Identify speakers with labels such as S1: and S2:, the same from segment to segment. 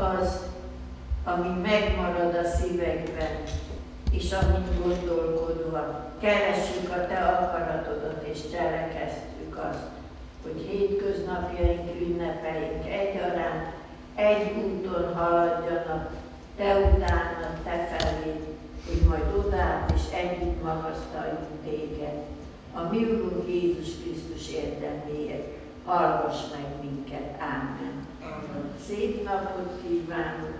S1: az, ami megmarad a szívekben, és amit gondolkodva keressük a Te akaratodat, és cselekeztük azt, hogy hétköznapjaink, ünnepeink egyaránt egy úton haladjanak, Te utána, Te felé, hogy majd odább és együtt magasztaljunk Téged. A mi Urunk Jézus Krisztus érdeméért hallgass meg minket. Ámen. Szép napot kívánok,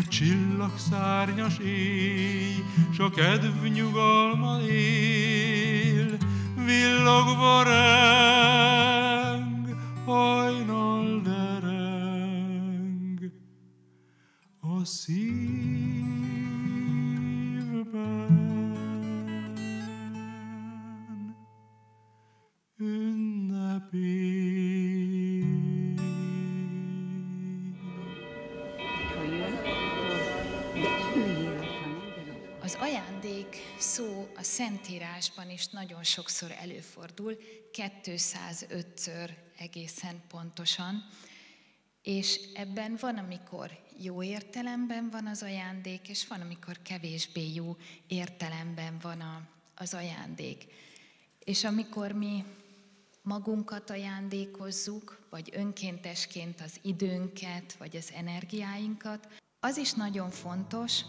S2: a csillagszárnyas éj, s a kedv nyugalma él, villogva reng, hajnal dereng. A szívben
S3: Az ajándék szó a Szentírásban is nagyon sokszor előfordul, 205-ször egészen pontosan, és ebben van, amikor jó értelemben van az ajándék, és van, amikor kevésbé jó értelemben van a, az ajándék. És amikor mi magunkat ajándékozzuk, vagy önkéntesként az időnket, vagy az energiáinkat, az is nagyon fontos,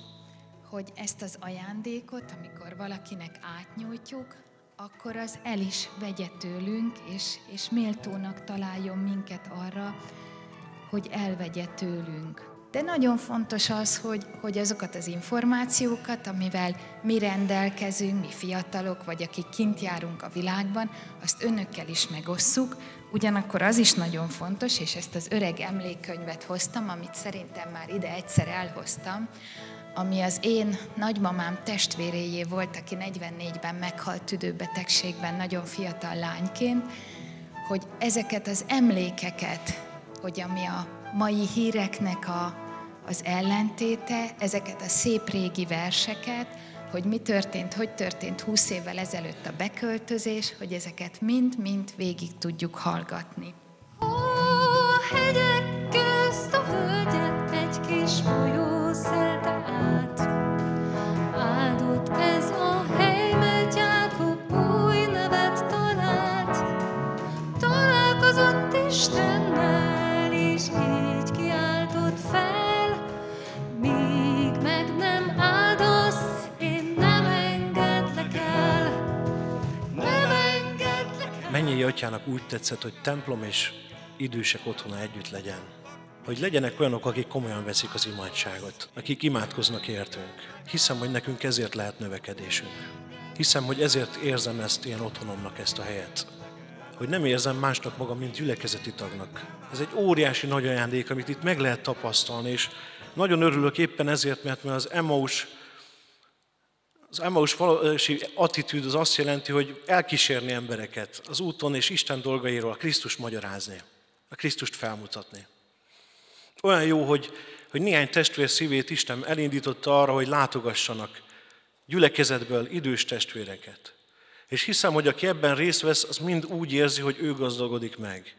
S3: hogy ezt az ajándékot, amikor valakinek átnyújtjuk, akkor az el is vegye tőlünk, és, és méltónak találjon minket arra, hogy elvegye tőlünk. De nagyon fontos az, hogy, hogy azokat az információkat, amivel mi rendelkezünk, mi fiatalok, vagy akik kint járunk a világban, azt önökkel is megosszuk. Ugyanakkor az is nagyon fontos, és ezt az öreg emlékkönyvet hoztam, amit szerintem már ide egyszer elhoztam, ami az én nagymamám testvéréjé volt, aki 44-ben meghalt tüdőbetegségben, nagyon fiatal lányként, hogy ezeket az emlékeket, hogy ami a mai híreknek a, az ellentéte, ezeket a szép régi verseket, hogy mi történt, hogy történt 20 évvel ezelőtt a beköltözés, hogy ezeket mind-mind végig tudjuk hallgatni.
S4: Mennyi atyának úgy tetszett, hogy templom és idősek otthona együtt legyen. Hogy legyenek olyanok, akik komolyan veszik az imádságot, akik imádkoznak értünk. Hiszem, hogy nekünk ezért lehet növekedésünk. Hiszem, hogy ezért érzem ezt ilyen otthonomnak ezt a helyet. Hogy nem érzem másnak magam, mint gyülekezeti tagnak. Ez egy óriási nagy ajándék, amit itt meg lehet tapasztalni, és nagyon örülök éppen ezért, mert mert az Emmaus az Emmaus valósi attitűd az azt jelenti, hogy elkísérni embereket az úton és Isten dolgairól, a Krisztus magyarázni, a Krisztust felmutatni. Olyan jó, hogy, hogy néhány testvér szívét Isten elindította arra, hogy látogassanak gyülekezetből idős testvéreket. És hiszem, hogy aki ebben részt vesz, az mind úgy érzi, hogy ő gazdagodik meg.